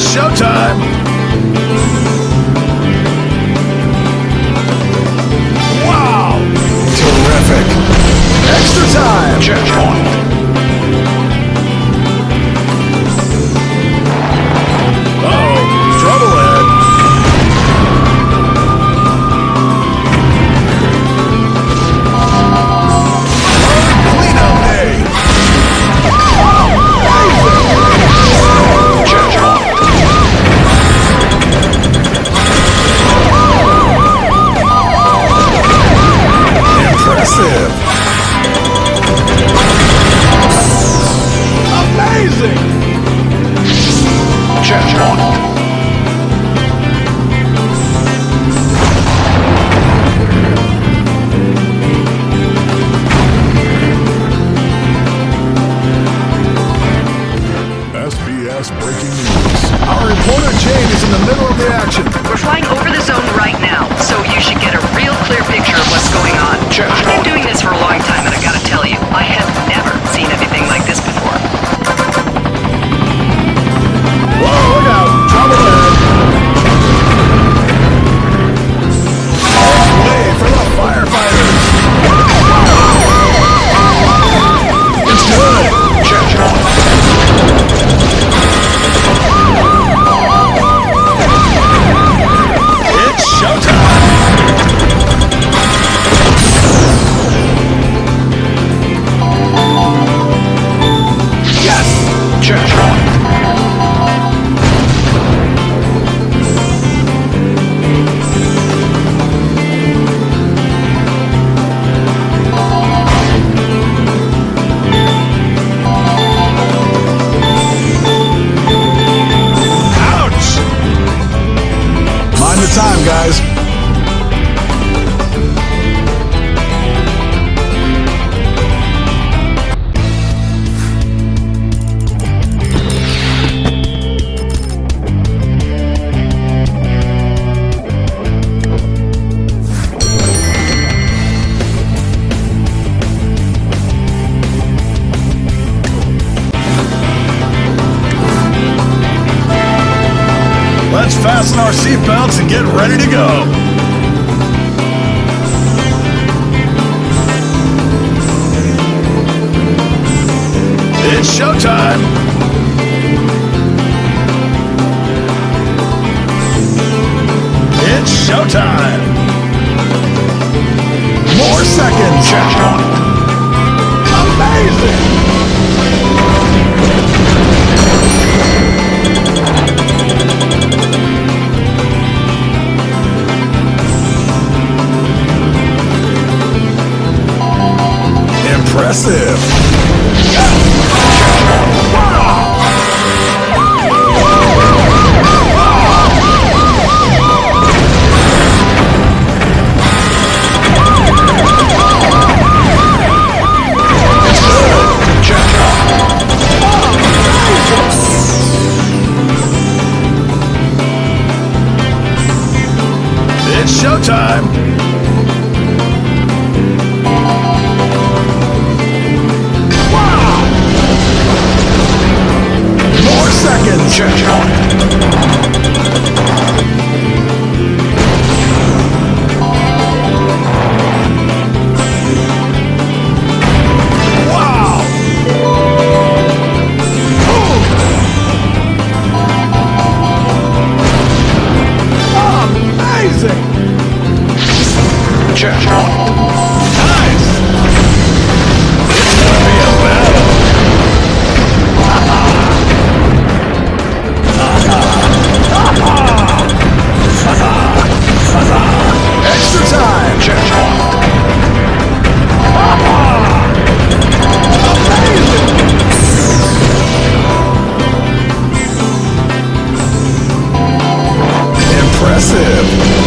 It's showtime! Wow! Terrific! Extra time! Church Our reporter Jane is in the middle of the action. We're flying over the zone right now, so you should get a real clear picture of what's going on. Check. I've been doing this for a long time, and I gotta tell you, I have Let's fasten our seatbelts and get ready to go. It's showtime. It's showtime. More seconds. Church Progressive.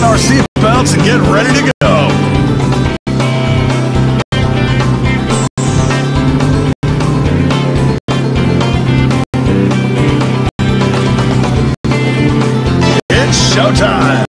fasten our seatbelts and get ready to go. It's showtime.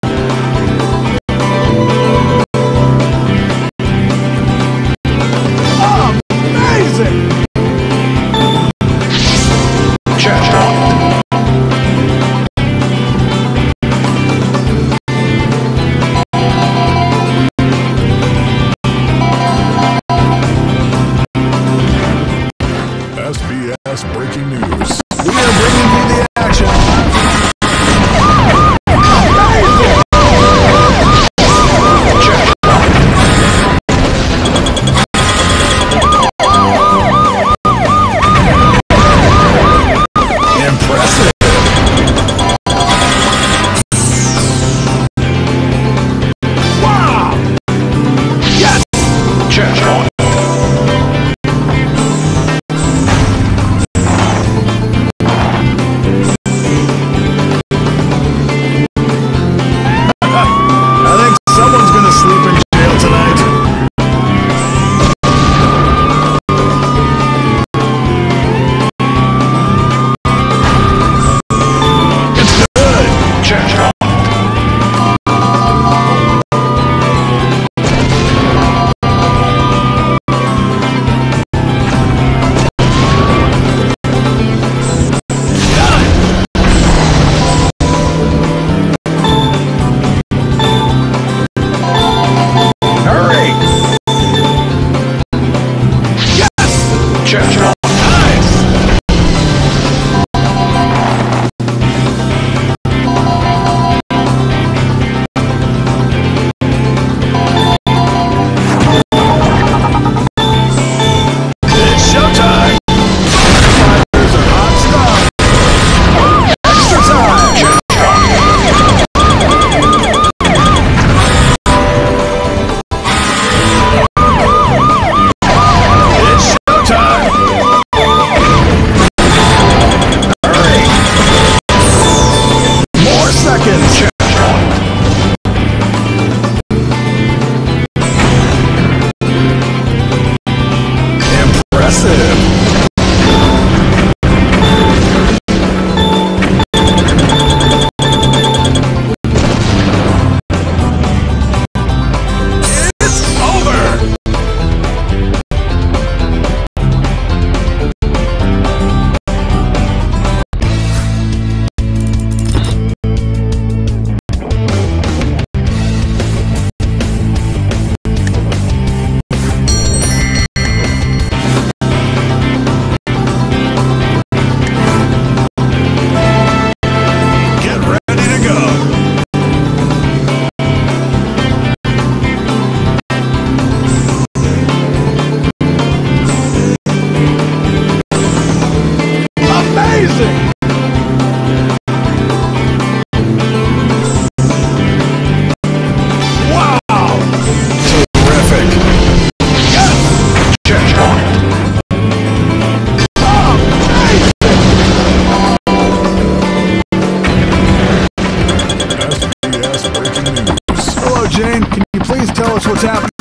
Jane, can you please tell us what's happening?